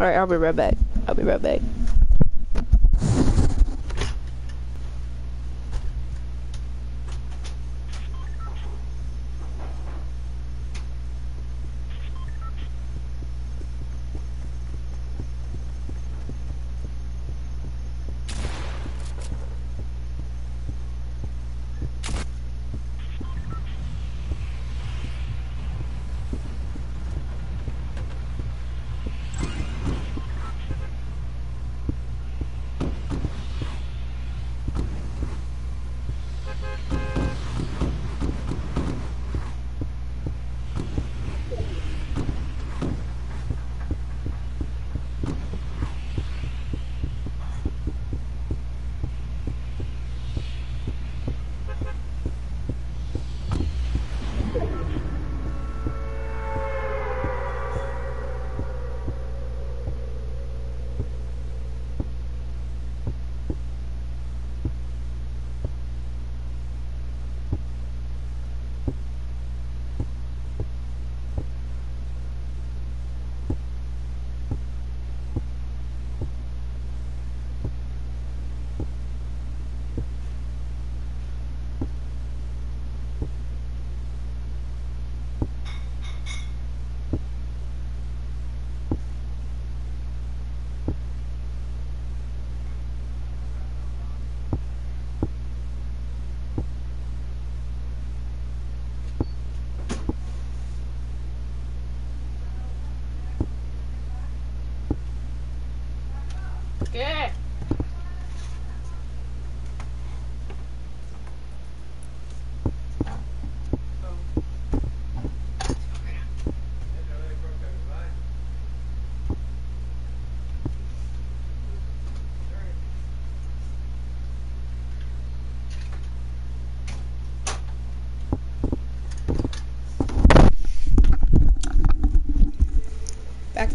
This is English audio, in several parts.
Alright, I'll be right back. I'll be right back.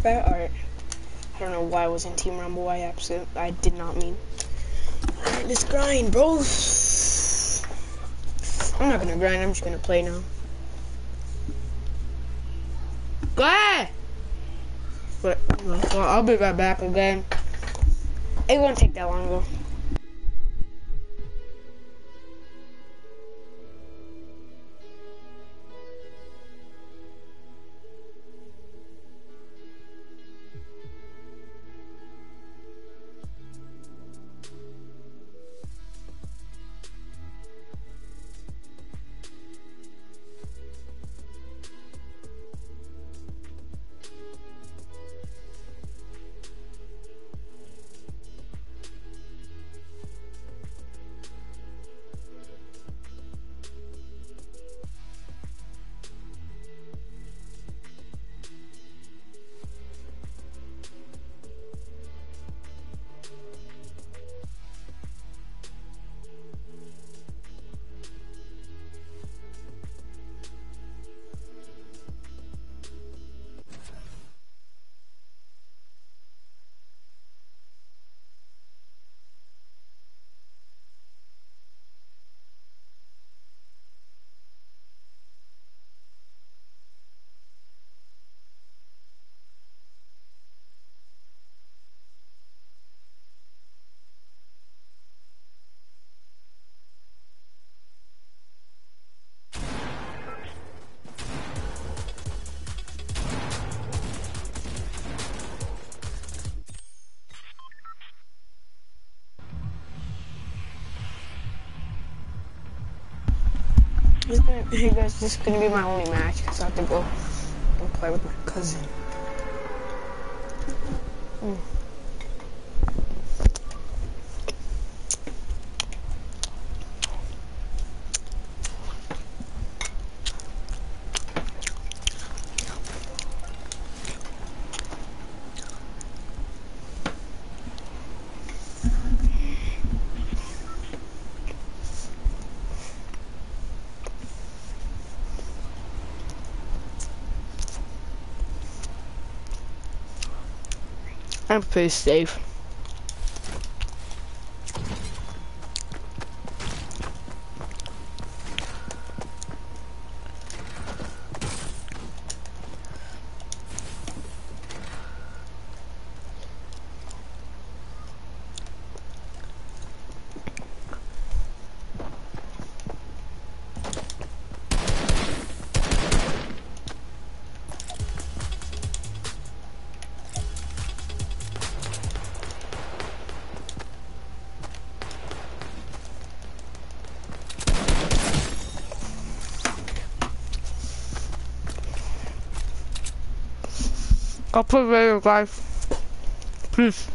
Back. Alright. I don't know why I was in Team Rumble. I absolutely, I did not mean. Alright, let's grind, bro. I'm not gonna grind. I'm just gonna play now. Go ahead. But well, I'll be right back again. It won't take that long though. Hey guys, this is gonna be my only match because I have to go and play with my cousin. Mm. I'm pretty safe. I'll put later, guys. Peace.